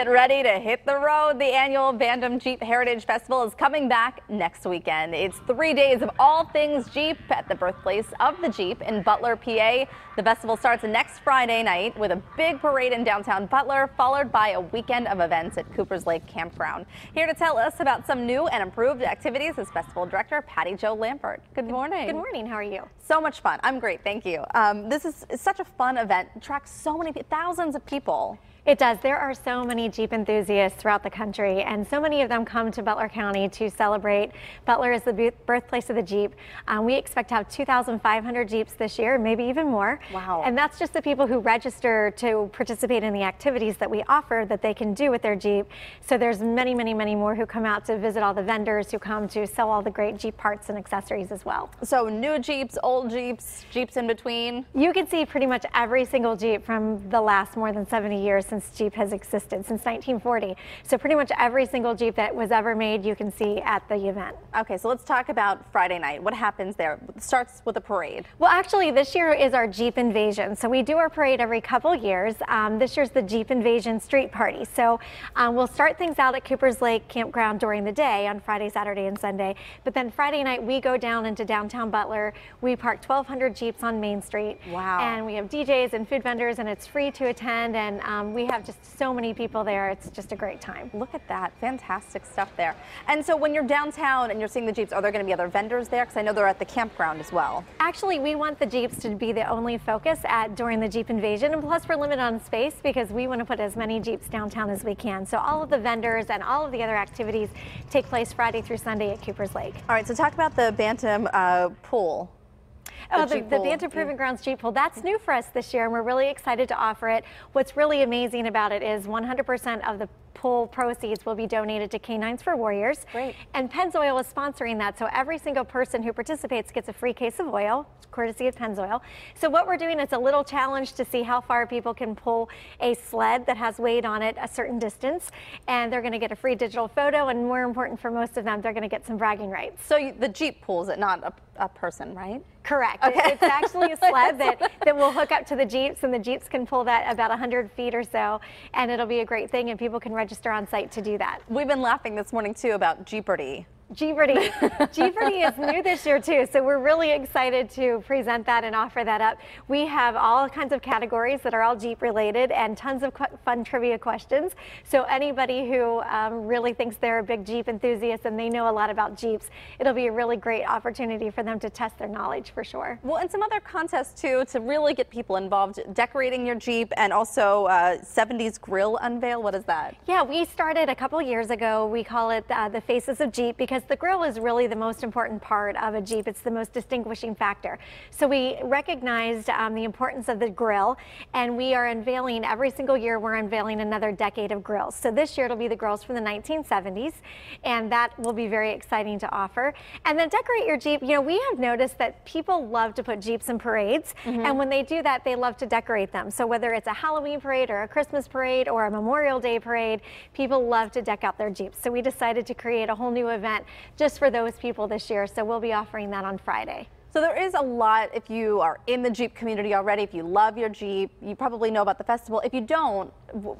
Get ready to hit the road. The annual Bantam Jeep Heritage Festival is coming back next weekend. It's three days of all things Jeep at the birthplace of the Jeep in Butler, PA. The festival starts next Friday night with a big parade in downtown Butler, followed by a weekend of events at Coopers Lake Campground. Here to tell us about some new and improved activities is Festival Director Patti Jo Lambert. Good morning. Good morning. How are you? So much fun. I'm great. Thank you. Um, this is such a fun event. It tracks so many thousands of people. It does. There are so many Jeep enthusiasts throughout the country, and so many of them come to Butler County to celebrate. Butler is the birthplace of the Jeep. Um, we expect to have 2,500 Jeeps this year, maybe even more. Wow. And that's just the people who register to participate in the activities that we offer that they can do with their Jeep. So there's many, many, many more who come out to visit all the vendors who come to sell all the great Jeep parts and accessories as well. So new Jeeps, old Jeeps, Jeeps in between? You can see pretty much every single Jeep from the last more than 70 years since Jeep has existed, since 1940. So pretty much every single Jeep that was ever made you can see at the event. Okay, so let's talk about Friday night. What happens there? It starts with a parade. Well, actually, this year is our Jeep Invasion. So we do our parade every couple years. Um, this year's the Jeep Invasion Street Party. So um, we'll start things out at Coopers Lake Campground during the day on Friday, Saturday, and Sunday. But then Friday night, we go down into downtown Butler. We park 1,200 Jeeps on Main Street. Wow. And we have DJs and food vendors, and it's free to attend. And um, we have just so many people there. It's just a great time. Look at that. Fantastic stuff there. And so when you're downtown and you're seeing the Jeeps, are there going to be other vendors there? Because I know they're at the campground as well. Actually, we want the Jeeps to be the only focus at during the Jeep invasion. And plus, we're limited on space because we want to put as many Jeeps downtown as we can. So all of the vendors and all of the other activities take place Friday through Sunday at Coopers Lake. All right, so talk about the Bantam uh, pool. Oh, the, the Bantam Proving Grounds Jeep Pull. That's new for us this year, and we're really excited to offer it. What's really amazing about it is 100% of the pool proceeds will be donated to Canines for Warriors. Great. And Pennzoil is sponsoring that, so every single person who participates gets a free case of oil, courtesy of Pennzoil. So what we're doing is a little challenge to see how far people can pull a sled that has weight on it a certain distance, and they're going to get a free digital photo, and more important for most of them, they're going to get some bragging rights. So the Jeep pulls it, not a, a person, right? Correct. Okay. It's actually a sled that, that will hook up to the Jeeps, and the Jeeps can pull that about 100 feet or so, and it'll be a great thing, and people can register on site to do that. We've been laughing this morning, too, about Jeopardy. Jeopardy is new this year too, so we're really excited to present that and offer that up. We have all kinds of categories that are all Jeep related and tons of fun trivia questions. So anybody who um, really thinks they're a big Jeep enthusiast and they know a lot about Jeeps, it'll be a really great opportunity for them to test their knowledge for sure. Well, and some other contests too to really get people involved, decorating your Jeep and also uh, 70s grill unveil. What is that? Yeah, we started a couple years ago. We call it uh, the Faces of Jeep because because the grill is really the most important part of a Jeep. It's the most distinguishing factor. So we recognized um, the importance of the grill and we are unveiling every single year we're unveiling another decade of grills. So this year it'll be the grills from the 1970s and that will be very exciting to offer. And then decorate your Jeep. You know, we have noticed that people love to put Jeeps in parades mm -hmm. and when they do that they love to decorate them. So whether it's a Halloween parade or a Christmas parade or a Memorial Day parade, people love to deck out their Jeeps. So we decided to create a whole new event just for those people this year. So we'll be offering that on Friday. So there is a lot if you are in the Jeep community already, if you love your Jeep, you probably know about the festival. If you don't,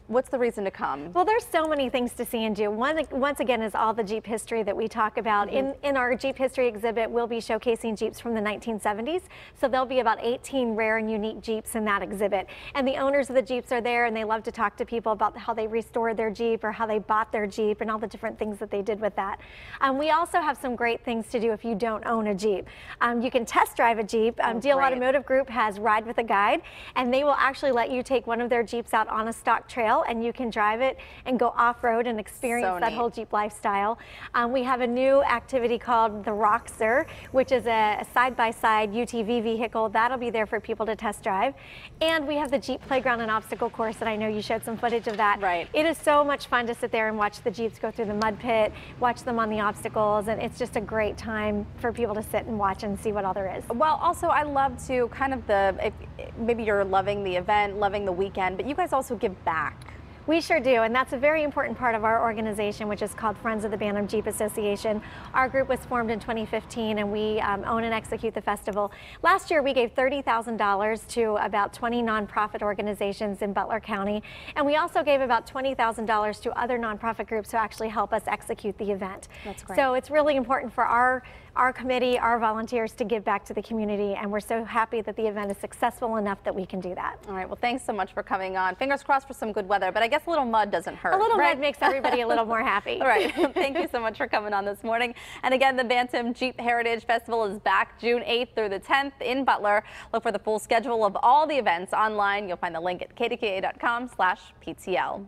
what's the reason to come? Well, there's so many things to see and do. One, once again, is all the Jeep history that we talk about. Mm -hmm. In, in our Jeep history exhibit, we'll be showcasing Jeeps from the 1970s. So there'll be about 18 rare and unique Jeeps in that exhibit. And the owners of the Jeeps are there and they love to talk to people about how they restored their Jeep or how they bought their Jeep and all the different things that they did with that. Um, we also have some great things to do if you don't own a Jeep. Um, you can test drive a Jeep. Um, oh, Diehl. Automotive Group has Ride with a Guide and they will actually let you take one of their Jeeps out on a stock trail and you can drive it and go off-road and experience so that whole Jeep lifestyle. Um, we have a new activity called the Roxor, which is a side-by-side -side UTV vehicle. That'll be there for people to test drive. And we have the Jeep Playground and Obstacle Course that I know you showed some footage of that. Right. It is so much fun to sit there and watch the Jeeps go through the mud pit, watch them on the obstacles, and it's just a great time for people to sit and watch and see what all there is. Well, also I love to kind of the, if, maybe you're loving the event, loving the weekend, but you guys also give back. We sure do, and that's a very important part of our organization, which is called Friends of the Bantam Jeep Association. Our group was formed in 2015, and we um, own and execute the festival. Last year, we gave $30,000 to about 20 nonprofit organizations in Butler County, and we also gave about $20,000 to other nonprofit groups who actually help us execute the event. That's great. So it's really important for our our committee, our volunteers to give back to the community, and we're so happy that the event is successful enough that we can do that. All right. Well, thanks so much for coming on. Fingers crossed for some good weather, but I guess a little mud doesn't hurt. A little right? mud makes everybody a little more happy. All right. Thank you so much for coming on this morning. And again, the Bantam Jeep Heritage Festival is back June 8th through the 10th in Butler. Look for the full schedule of all the events online. You'll find the link at kdka.com slash PTL.